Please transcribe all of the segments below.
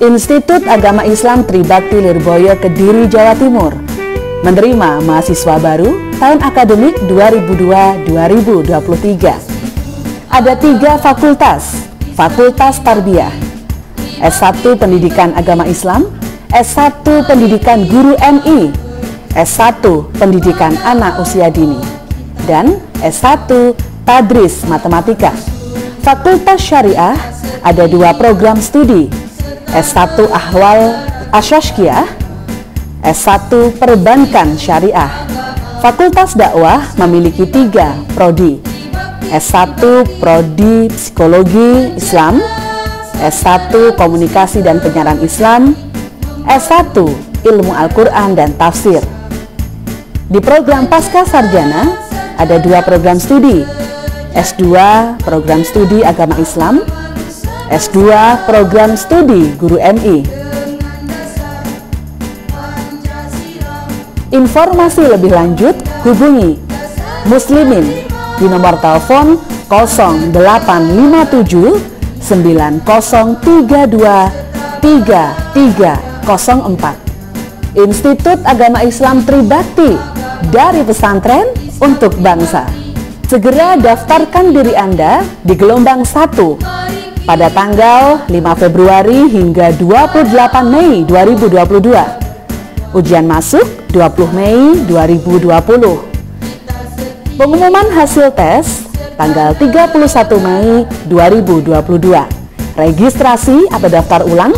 Institut Agama Islam Tribakti Lirboyo Kediri, Jawa Timur menerima mahasiswa baru tahun akademik 2002-2023. Ada tiga fakultas, Fakultas Tarbiyah, S1 Pendidikan Agama Islam, S1 Pendidikan Guru MI, S1 Pendidikan Anak Usia Dini, dan S1 Tadris Matematika. Fakultas Syariah ada dua program studi, S1 Ahwal Asyashkiyah, S1 Perbankan Syariah. Fakultas Dakwah memiliki tiga prodi, S1 Prodi Psikologi Islam, S1 Komunikasi dan Penyiaran Islam, S1 Ilmu Al-Quran dan Tafsir. Di program Pasca Sarjana ada dua program studi, S2 Program Studi Agama Islam, S2 Program Studi Guru MI. Informasi lebih lanjut hubungi Muslimin di nomor telepon 0857 9032 3304. Institut Agama Islam Tribakti dari pesantren untuk bangsa. Segera daftarkan diri Anda di gelombang 1 pada tanggal 5 Februari hingga 28 Mei 2022. Ujian masuk 20 Mei 2020. Pengumuman hasil tes tanggal 31 Mei 2022. Registrasi atau daftar ulang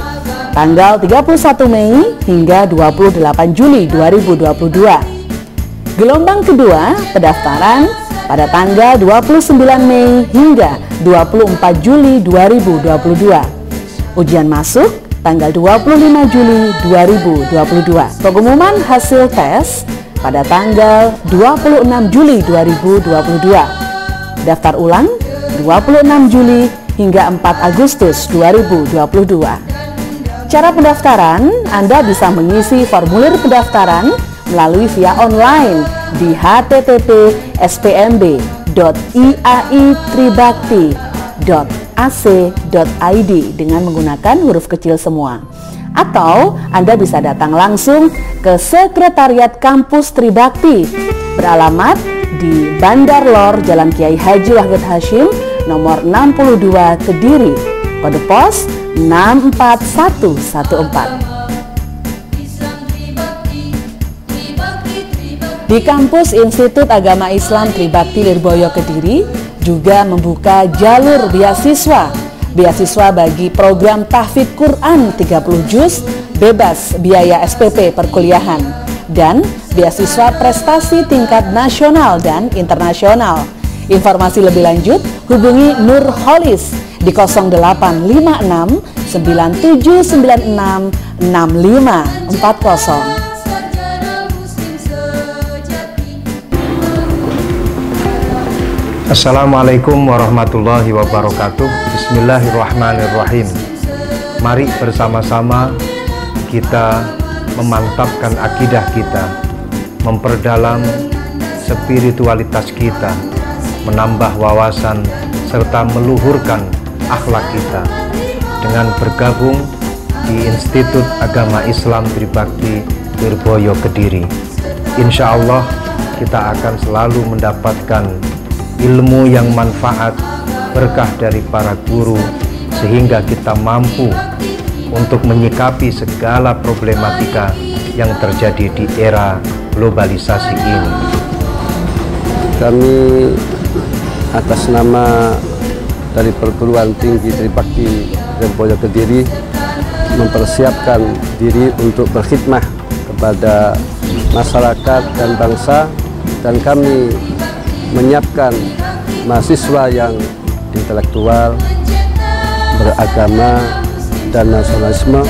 tanggal 31 Mei hingga 28 Juli 2022. Gelombang kedua pendaftaran pada tanggal 29 Mei hingga 24 Juli 2022. Ujian masuk tanggal 25 Juli 2022. Pengumuman hasil tes pada tanggal 26 Juli 2022. Daftar ulang 26 Juli hingga 4 Agustus 2022. Cara pendaftaran, Anda bisa mengisi formulir pendaftaran melalui via online di http spmb www.iaitribakti.ac.id dengan menggunakan huruf kecil semua. Atau Anda bisa datang langsung ke Sekretariat Kampus Tribakti beralamat di Bandar Lor Jalan Kiai Haji Wahid Hashim nomor 62 Kediri, kode pos 64114. Di kampus Institut Agama Islam Tribakti Lirboyo Kediri juga membuka jalur beasiswa beasiswa bagi program tahfidz Quran 30 juz bebas biaya SPP perkuliahan dan beasiswa prestasi tingkat nasional dan internasional. Informasi lebih lanjut hubungi Nur Holis di 0856 9796 6540. Assalamualaikum warahmatullahi wabarakatuh. Bismillahirrahmanirrahim. Mari bersama-sama kita memantapkan akidah kita Memperdalam spiritualitas kita Menambah wawasan serta meluhurkan akhlak kita. Dengan bergabung di Institut Agama Islam Tribakti Lirboyo Kediri. Insya Allah kita akan selalu mendapatkan ilmu yang manfaat, berkah dari para guru, sehingga kita mampu untuk menyikapi segala problematika yang terjadi di era globalisasi ini. Kami atas nama dari perguruan tinggi Tribakti Boyo Kediri mempersiapkan diri untuk berkhidmah kepada masyarakat dan bangsa dan kami menyiapkan mahasiswa yang intelektual, beragama, dan nasionalisme.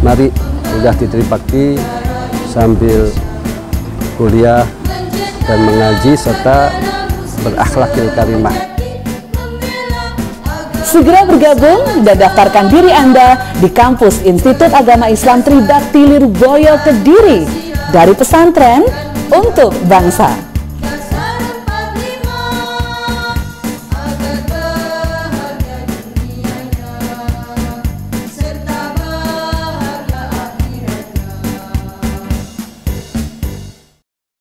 Mari kuliah di Tribakti sambil kuliah dan mengaji serta berakhlakil karimah. Segera bergabung dan daftarkan diri Anda di kampus Institut Agama Islam Tribakti Lirboyo Kediri dari pesantren untuk bangsa.